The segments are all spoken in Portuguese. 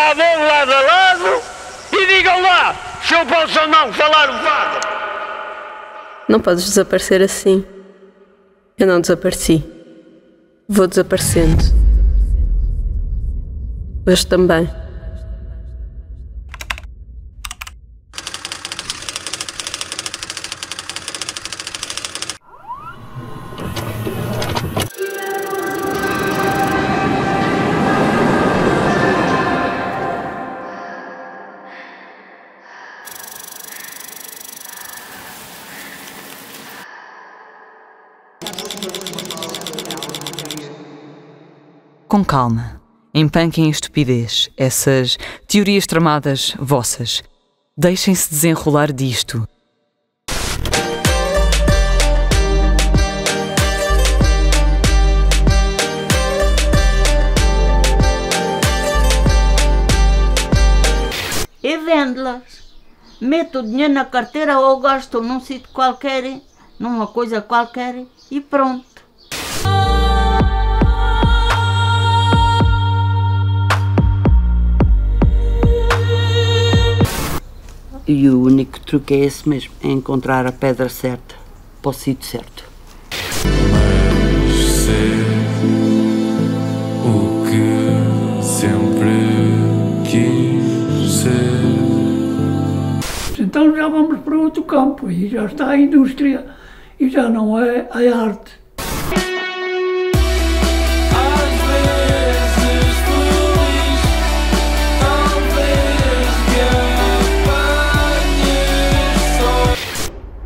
já vou lado a lado e digam lá se eu posso ou não falar o fado. Não podes desaparecer assim. Eu não desapareci. Vou desaparecendo. Hoje também. Com calma. Empanquem a estupidez, essas teorias tramadas vossas. Deixem-se desenrolar disto. E vende-las. Meto o dinheiro na carteira ou gasto num sítio qualquer, numa coisa qualquer e pronto. E o único truque é esse mesmo, é encontrar a pedra certa para o sítio certo. Mas ser o que sempre quis ser. Então já vamos para outro campo e já está a indústria e já não é a arte.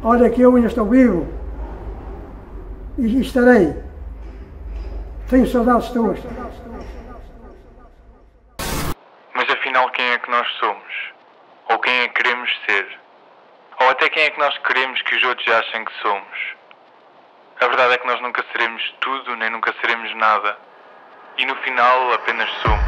Olha que eu ainda estou vivo e estarei. Tenho saudades tuas. Mas afinal, quem é que nós somos? Ou quem é que queremos ser? Ou até quem é que nós queremos que os outros achem que somos? A verdade é que nós nunca seremos tudo, nem nunca seremos nada. E no final apenas somos.